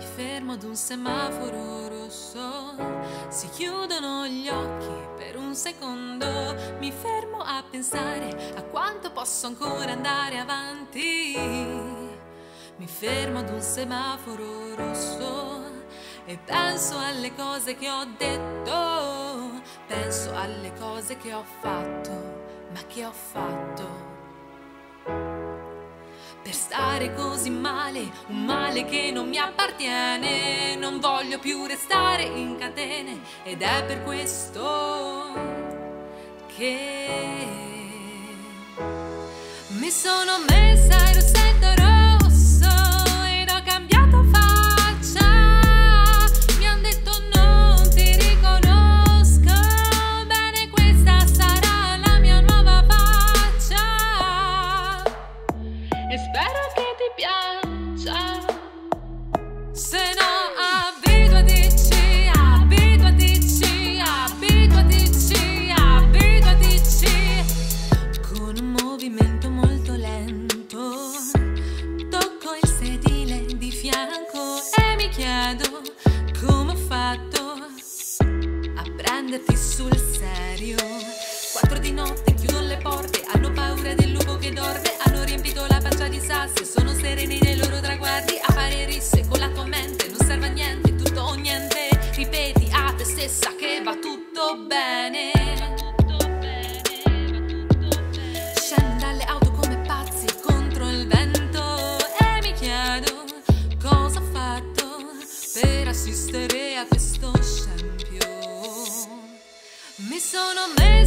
Mi fermo ad un semaforo rosso, si chiudono gli occhi per un secondo. Mi fermo a pensare a quanto posso ancora andare avanti. Mi fermo ad un semaforo rosso e penso alle cose che ho detto, penso alle cose che ho fatto, ma che ho fatto stare così male, un male che non mi appartiene. Non voglio più restare in catene ed è per questo che mi sono messa E spero che ti piaccia. Se no, abituatici, abituatici, abituatici, abituatici. Con un movimento molto lento, tocco il sedile di fianco e mi chiedo come ho fatto a prenderti sul serio. Quattro di notte chiudono le porte, hanno paura del lupo che dorme, di sassi sono sereni nei loro traguardi Appare risse con la tua mente Non serve a niente, tutto o niente. Ripeti a te stessa che va tutto bene. Scendi dalle auto come pazzi contro il vento E mi chiedo cosa ho fatto Per assistere a questo scempio. Mi sono messo